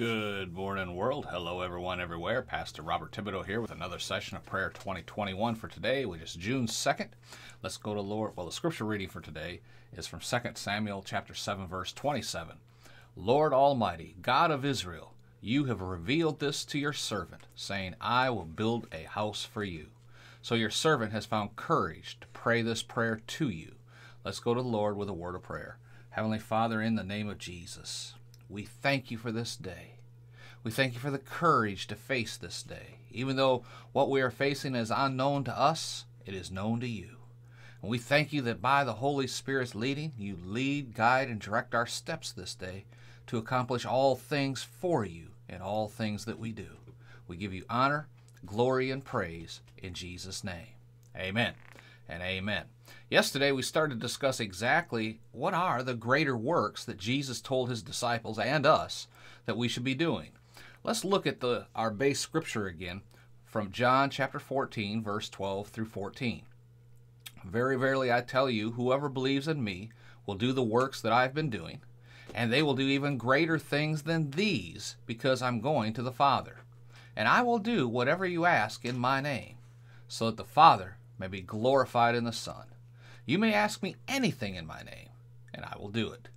Good morning, world. Hello, everyone, everywhere. Pastor Robert Thibodeau here with another session of Prayer 2021 for today, which is June 2nd. Let's go to Lord. Well, the scripture reading for today is from 2 Samuel chapter 7, verse 27. Lord Almighty, God of Israel, you have revealed this to your servant, saying, I will build a house for you. So your servant has found courage to pray this prayer to you. Let's go to the Lord with a word of prayer. Heavenly Father, in the name of Jesus, we thank you for this day. We thank you for the courage to face this day. Even though what we are facing is unknown to us, it is known to you. And we thank you that by the Holy Spirit's leading, you lead, guide, and direct our steps this day to accomplish all things for you in all things that we do. We give you honor, glory, and praise in Jesus' name. Amen and amen. Yesterday, we started to discuss exactly what are the greater works that Jesus told his disciples and us that we should be doing. Let's look at the, our base scripture again from John chapter 14, verse 12 through 14. Very verily I tell you, whoever believes in me will do the works that I've been doing, and they will do even greater things than these, because I'm going to the Father. And I will do whatever you ask in my name, so that the Father may be glorified in the Son. You may ask me anything in my name, and I will do it.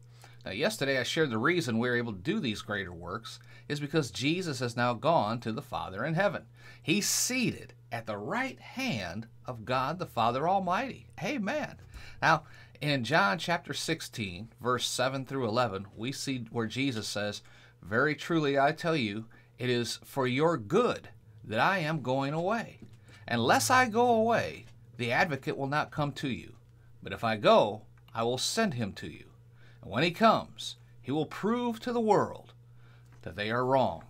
Now, yesterday I shared the reason we're able to do these greater works is because Jesus has now gone to the Father in heaven. He's seated at the right hand of God the Father Almighty. Amen. Now, in John chapter 16, verse 7 through 11, we see where Jesus says, Very truly I tell you, it is for your good that I am going away. Unless I go away, the advocate will not come to you. But if I go, I will send him to you. And when he comes, he will prove to the world that they are wrong.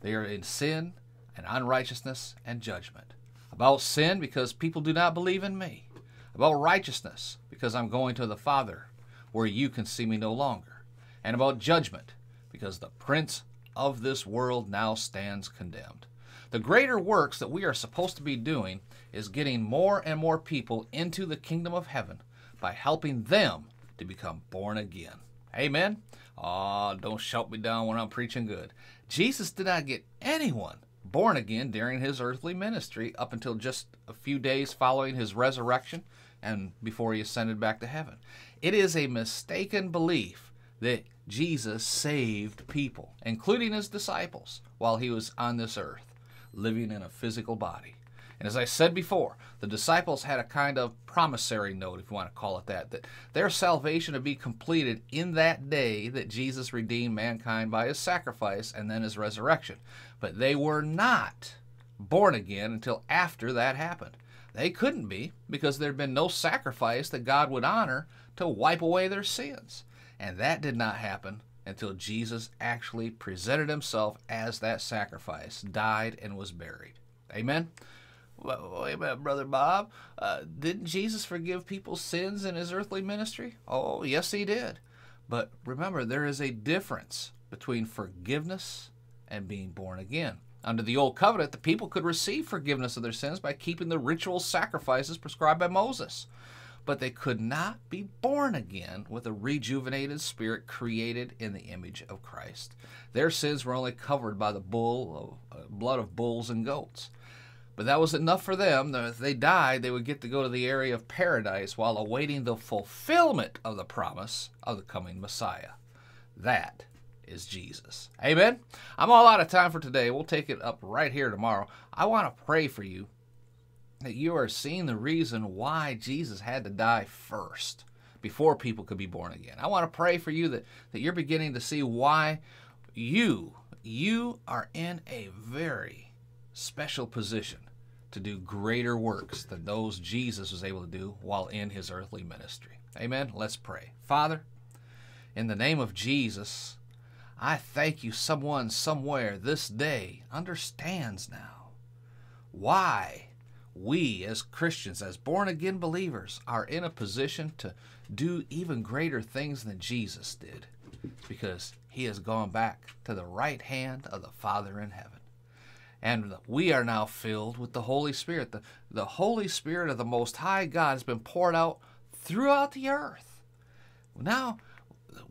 They are in sin and unrighteousness and judgment. About sin, because people do not believe in me. About righteousness, because I'm going to the Father, where you can see me no longer. And about judgment, because the prince of this world now stands condemned. The greater works that we are supposed to be doing is getting more and more people into the kingdom of heaven by helping them to become born again. Amen. Ah, oh, don't shout me down when I'm preaching good. Jesus did not get anyone born again during his earthly ministry up until just a few days following his resurrection and before he ascended back to heaven. It is a mistaken belief that Jesus saved people, including his disciples, while he was on this earth, living in a physical body. And as I said before, the disciples had a kind of promissory note, if you want to call it that, that their salvation would be completed in that day that Jesus redeemed mankind by his sacrifice and then his resurrection. But they were not born again until after that happened. They couldn't be because there had been no sacrifice that God would honor to wipe away their sins. And that did not happen until Jesus actually presented himself as that sacrifice, died, and was buried. Amen? Well, wait a minute, Brother Bob. Uh, didn't Jesus forgive people's sins in his earthly ministry? Oh, yes, he did. But remember, there is a difference between forgiveness and being born again. Under the Old Covenant, the people could receive forgiveness of their sins by keeping the ritual sacrifices prescribed by Moses. But they could not be born again with a rejuvenated spirit created in the image of Christ. Their sins were only covered by the bull, uh, blood of bulls and goats. But that was enough for them. If they died, they would get to go to the area of paradise while awaiting the fulfillment of the promise of the coming Messiah. That is Jesus. Amen. I'm all out of time for today. We'll take it up right here tomorrow. I want to pray for you that you are seeing the reason why Jesus had to die first before people could be born again. I want to pray for you that, that you're beginning to see why you you are in a very special position to do greater works than those Jesus was able to do while in his earthly ministry. Amen. Let's pray. Father, in the name of Jesus, I thank you someone somewhere this day understands now why we as Christians, as born again believers, are in a position to do even greater things than Jesus did because he has gone back to the right hand of the Father in heaven and we are now filled with the Holy Spirit. The, the Holy Spirit of the Most High God has been poured out throughout the earth. Now,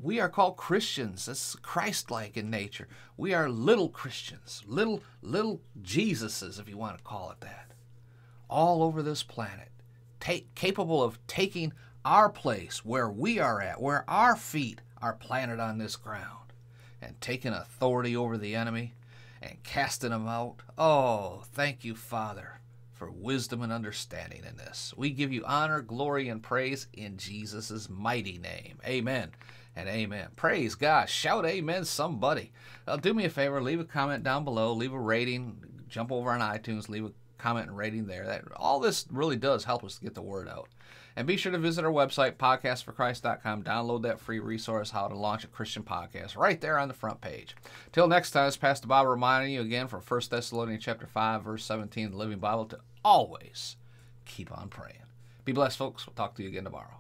we are called Christians. That's Christ-like in nature. We are little Christians, little little Jesuses, if you want to call it that, all over this planet, take, capable of taking our place where we are at, where our feet are planted on this ground, and taking authority over the enemy and casting them out. Oh, thank you, Father, for wisdom and understanding in this. We give you honor, glory, and praise in Jesus' mighty name. Amen and amen. Praise God. Shout amen, somebody. Uh, do me a favor, leave a comment down below, leave a rating, jump over on iTunes, leave a comment and rating there. That all this really does help us get the word out. And be sure to visit our website, podcastforchrist.com. Download that free resource, How to Launch a Christian Podcast, right there on the front page. Till next time, it's Pastor Bob reminding you again from 1 Thessalonians chapter 5, verse 17, the Living Bible, to always keep on praying. Be blessed, folks. We'll talk to you again tomorrow.